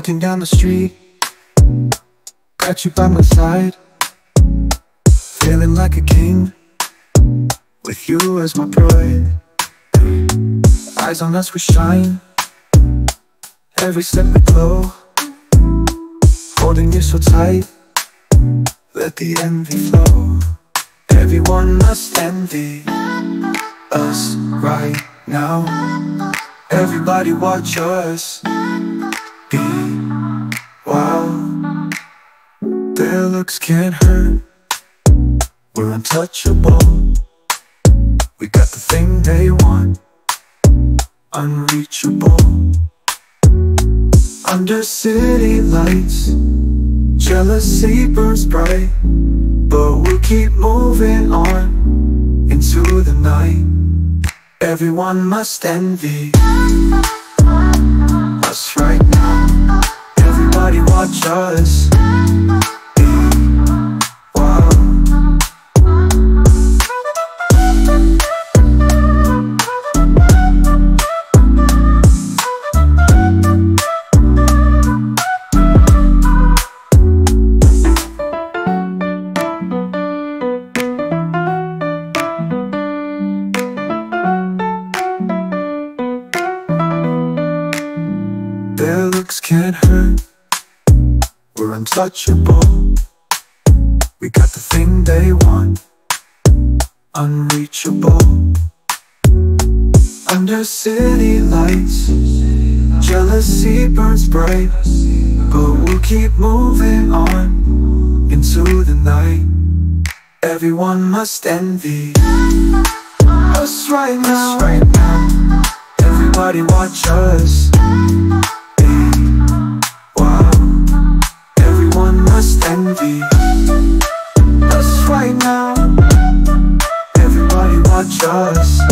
Walking down the street. Got you by my side. Feeling like a king. With you as my pride. Eyes on us we shine. Every step we glow Holding you so tight. Let the envy flow. Everyone must envy Us right now. Everybody watch us Be wild Their looks can't hurt. We're untouchable. We got the thing they want. Unreachable. Under city lights Jealousy burns bright. But we'll keep moving on Into the night. Everyone must envy Wild Their looks can't hurt We're untouchable. We got the thing they want. Unreachable. Under city lights. Jealousy burns bright. But we'll keep moving on Into the night. Everyone must envy Us right now. Everybody watch us envy. Us right now. Everybody watch us